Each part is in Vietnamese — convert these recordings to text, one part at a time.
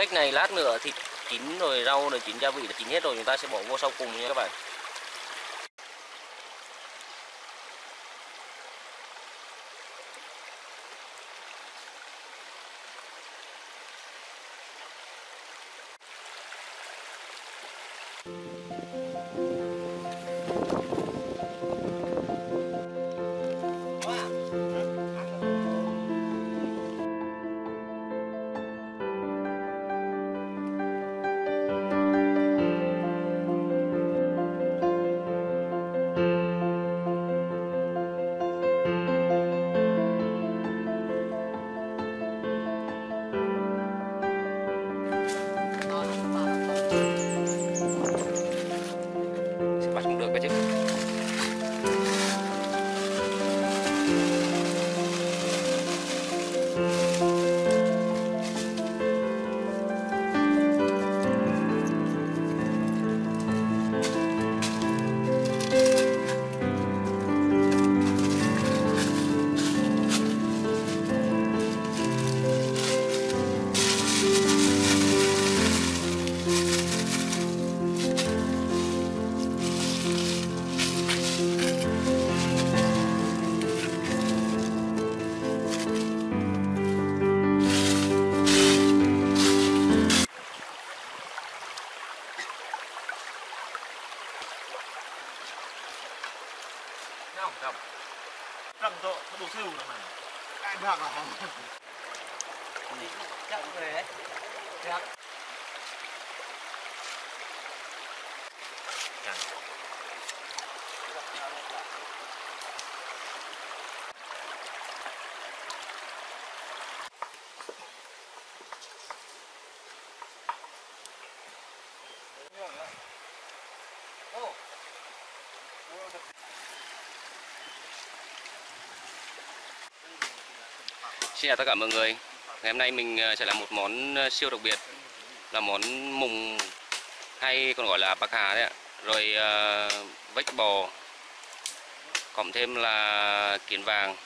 vách này lát nữa thịt chín rồi, rau rồi chín gia vị là chín hết rồi, chúng ta sẽ bỏ vô sau cùng nha các bạn. Xin chào tất cả mọi người. Ngày hôm nay mình ờ, sẽ làm một món ờ, siêu đặc biệt. Là món mùng hay còn gọi là bạc hà đấy ạ. Rồi uh, vách bò Cộng thêm là kiến vàng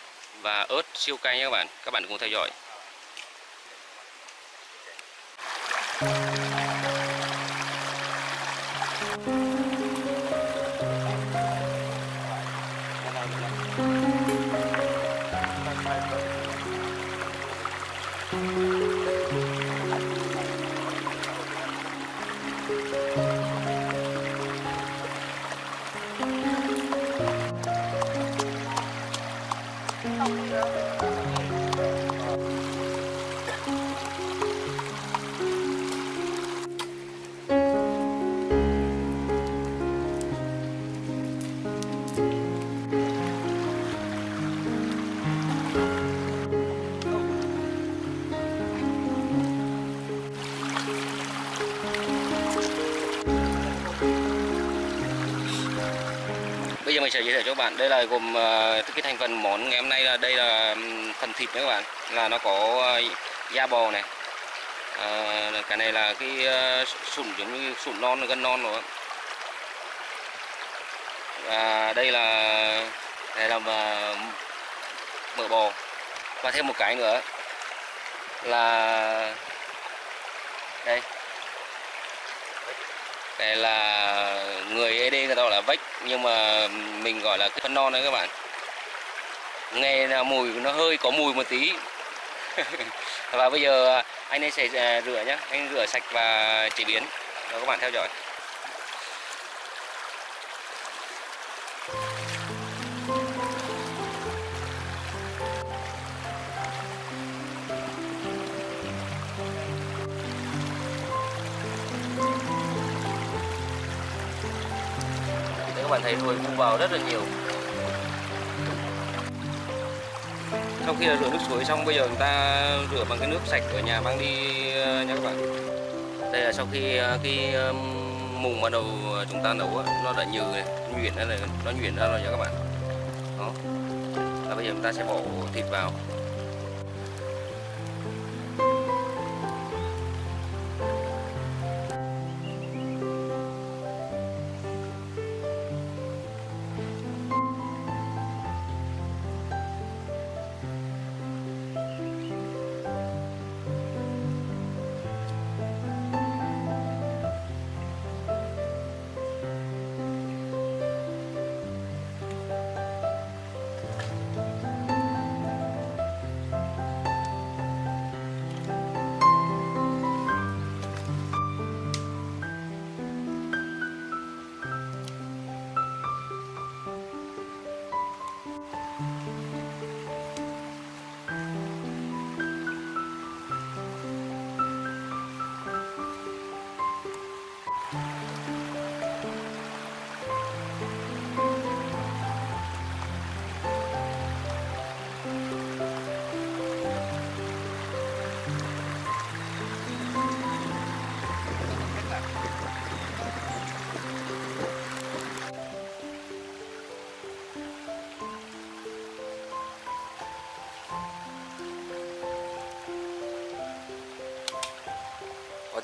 và ớt siêu cay nha các bạn. Các bạn cùng theo dõi. Sẽ giới thiệu cho các bạn. Đây là gồm ờ, cái thành phần món ngày hôm nay là đây là phần thịt nữa các bạn. Là nó có ờ, da bò này. À, cái này là cái sụn giống như sụn non gân non rồi và đây là đây là mỡ bò. Và thêm một cái nữa là đây. Đây là người ED người ta gọi là vách, nhưng mà mình gọi là phân non đấy các bạn. Nghe là mùi, nó hơi có mùi một tí. Và bây giờ à, anh ấy sẽ à, rửa nhá. Anh rửa sạch và chế biến. Rồi các bạn theo dõi. Bạn thấy ruồi bu vào rất là nhiều. Sau khi là rửa nước suối xong bây giờ chúng ta rửa bằng cái nước sạch ở nhà mang đi ờ, nha các bạn. Đây là sau khi ờ, cái mùng bắt đầu chúng ta nấu á, nó đã nhừ này nhuyễn ra này nó nhuyễn ra rồi nha các bạn. Đó. Và bây giờ chúng ta sẽ bỏ thịt vào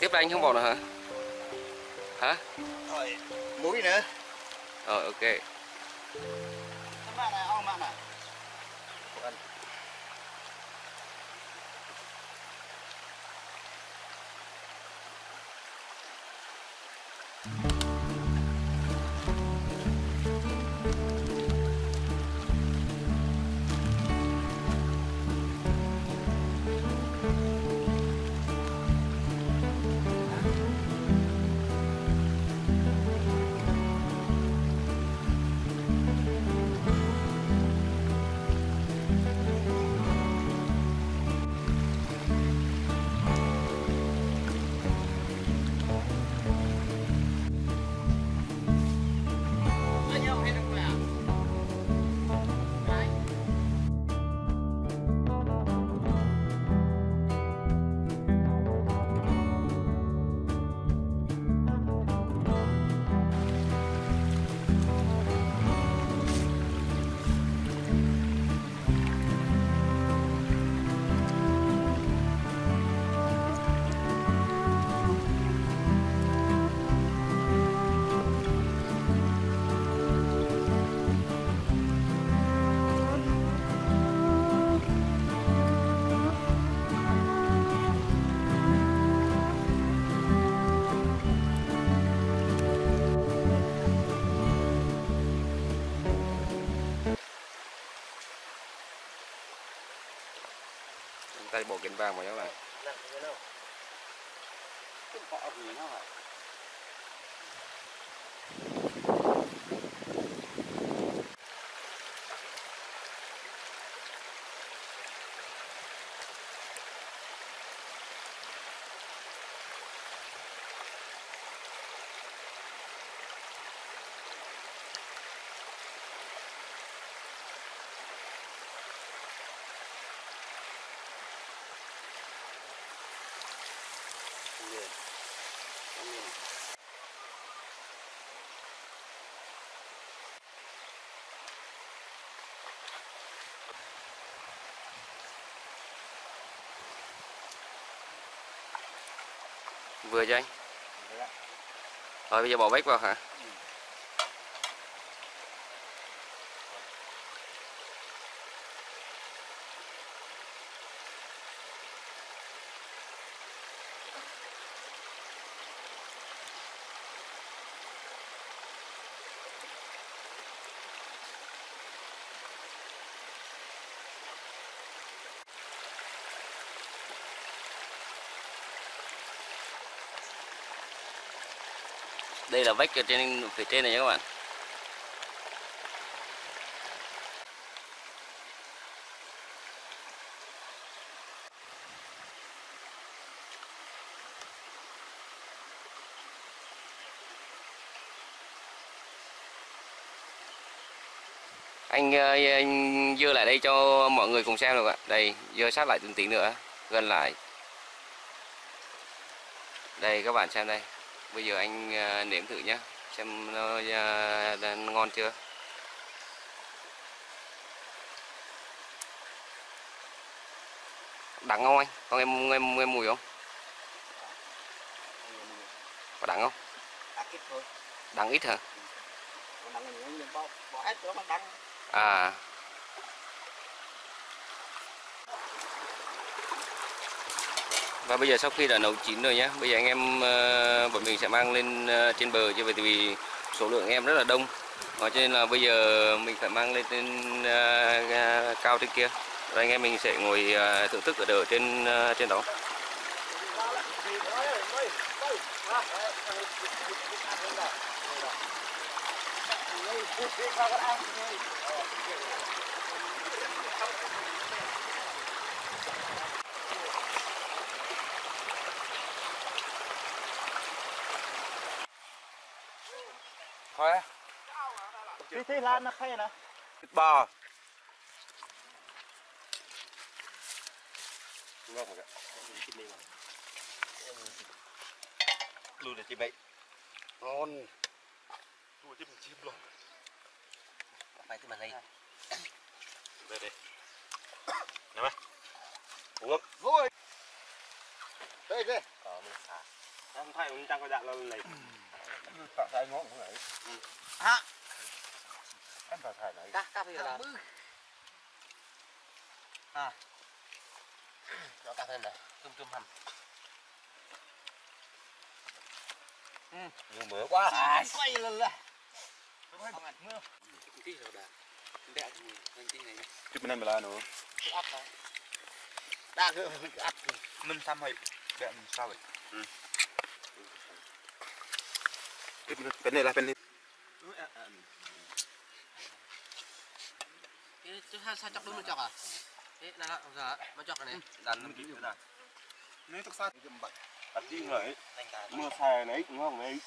tiếp là anh không bỏ nữa hả? Hả? Rồi muối nữa. Rồi ok. Cái mạ này ông mạ này Vâng. chúng tay bộ kính vàng vào các bạn. Vừa cho anh. Rồi bây giờ bỏ bách vào hả đây là vách ở trên phía trên này nha các bạn. Anh, ờ, anh dưa lại đây cho mọi người cùng xem được ạ. Đây dưa sát lại từng tí nữa gần lại. Đây các bạn xem đây bây giờ anh ờ, nếm thử nhé xem nó đã ngon chưa? Đắng không anh? Có nghe, nghe, nghe mùi không? Có đắng không? Đắt ít thôi. Đắng ít hả? Còn đắng nhiều nhưng bỏ, bỏ hết chỗ mà đắng à và bây giờ sau khi đã nấu chín rồi nhé bây giờ anh em ờ, bọn mình sẽ mang lên ờ, trên bờ chứ vì vì số lượng em rất là đông. Đó, cho nên là bây giờ mình phải mang lên trên uh, cao trên kia. Rồi anh em mình sẽ ngồi uh, thưởng thức ở đờ trên uh, trên đó. Thôi. Thì thì lan nó khay nè. Thịt bò. Ngon rồi Lùi để chị bậy Ngon. Cho mình chim luôn. Phải thì mà đây Đây đây. Nè mày Uống Vui. Đây đây. Ờ mình xả Không thay mình đang có dạng là lấy. Phải thay ngón không phải. À. Em phải thay này. Cá cá bây giờ À Nó cá lên này Chum chum hầm Nhiều mỡ quá. À quay lên là Tí rồi đã. Đẻ thì anh tí này. Chút bên em là nữa. Áp này Đa cơ áp Mình xăm hay. Đệm sao vậy? Này là bên này. Cái chứ sao sao chọc đúng nó chọc à Thế là nó giờ nó chọc này Đàn nó kỹ rồi nè. Nếu tóc sát thì bật. Đặt đi người. Mưa xài lấy cũng không lấy.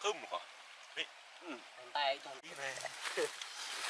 Không có. Tay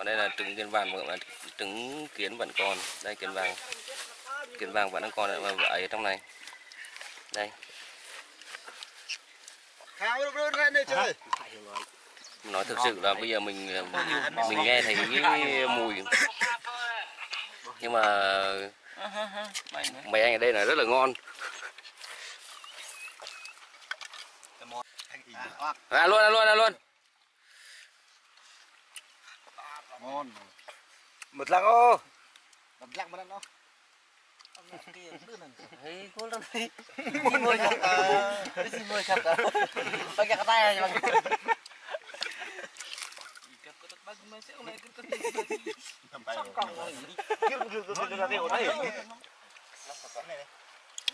Còn đây là trứng kiến vàng mà trứng kiến vẫn còn. Đây kiến vàng. Kiến vàng vẫn đang còn ở ấy ở trong này. Đây, nói thực sự là bây giờ mình mình nghe thấy cái mùi nhưng mà mấy anh ở đây là rất là ngon à luôn à luôn à luôn Ngon. Một lăng ô. Đập lặng mà nó Hei, cô lần này Xin mời chào cả Xin mời chào cả Bagi cái tay này bagi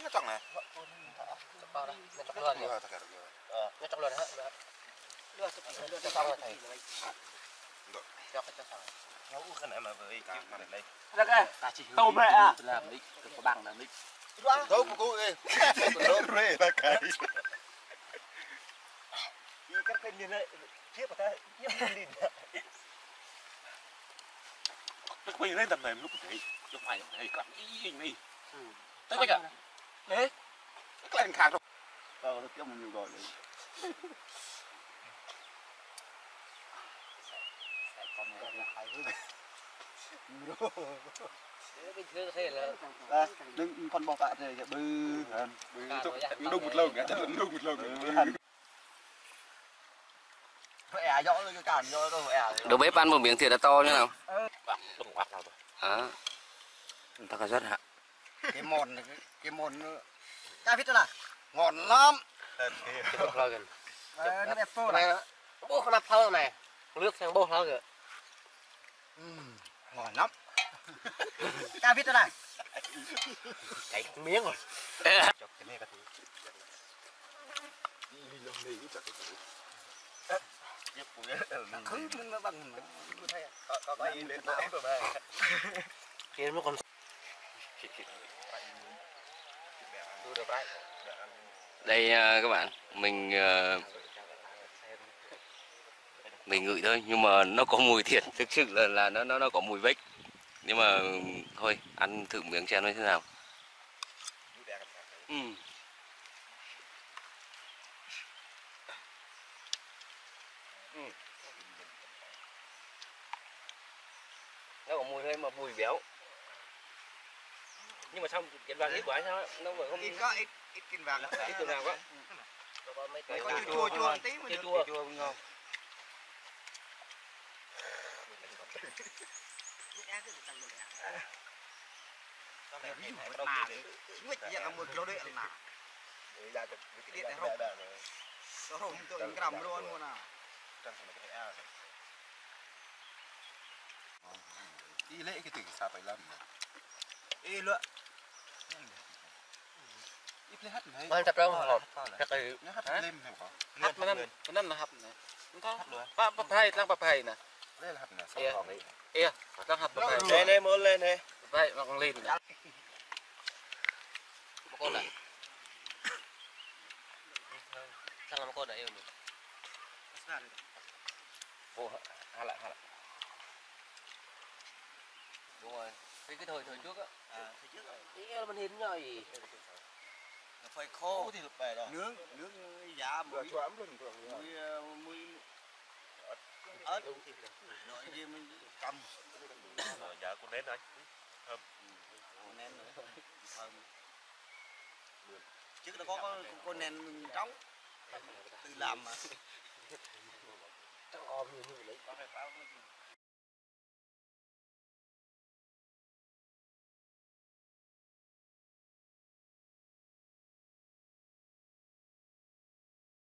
Nó trọng này. Bao đây, nó chọc luôn nhỉ Ờ, tất cả được rồi. Nó chọc luôn hả? Đưa cho đưa cho xong rồi thầy Cho cái cho xong Nó cũng khả năng mà với cả mà đây. Ta chỉ Tôm mẹ à? Làm đi, có bằng Đâu của cô ơi. Nó rê là cái. Đi các kênh như này. Chiếc của ta nhấp lên Nó quay lên tầm này lúc thấy. Lúc phải thấy các ý này. Tất cả Cái anh khác đâu. Ờ, nó kiếm một nhiều gọi đấy. Bình thường thế là Đây, đừng con bò cạ thì bư. Bư rồi, đúng một lồng, chắc là đúng một lồng. Rồi cái rồi đầu bếp ăn một miếng thịt là to như nào rồi. à ta có rất hả Cái mòn cái- cái mòn vít đó là ngon lắm. Cái bốc lo gần Nó đẹp phô Này Nước sang bố thơ kìa Ừm, Ngon lắm. Cá vít đó này. Cháy miếng rồi Chọc cái này cả thứ. Khứ nó bằng nó thay à? Có có có in lên mãi rồi mà. Kia nó còn đây à, các bạn mình à, mình ngửi thôi nhưng mà nó có mùi thiệt. Thực sự là là nó nó nó có mùi vết nhưng mà thôi ăn thử miếng xem nó thế nào. Ừ. Ừ. nó có mùi hơi mà mùi béo. Nhưng mà sao kiến vàng ít quá sao nó vẫn không Ít có ít ít kinh vàng. ít từ nào quá. Có chua chua tí mà chua chua chua ngon Nguyệt vậy là một kilo điện là. Cái điện này rộng. Nó rộng tôi cái đầm luôn luôn nào. Đi lễ cái tỉnh sao phải lâm. Ê lựa. Ít lễ hắt này. Mà chặt đâu hộp Chặt thì Nó hắt lên hay có. Hấp mà năm Mà năm là hấp này Pak papai tang papai nè. Iya. Iya. Đây đây muốn lên đây. Papai mang lên. nè. Con này. Sang yêu mình. Ồ, hạ lại, hạ lại. Đúng rồi. Cái cái thời thời trước á. À, thấy trước rồi. Ý là mình hình nhoi. Phải khô thì nướng nướng giá muối muối ờ, muối ớt rồi gì mình cầm. Dạ con đến đây. con nen nữa. Thơm. Trước đó có có con nen trống. Tự làm mà. Chắc om như lấy. có phải phao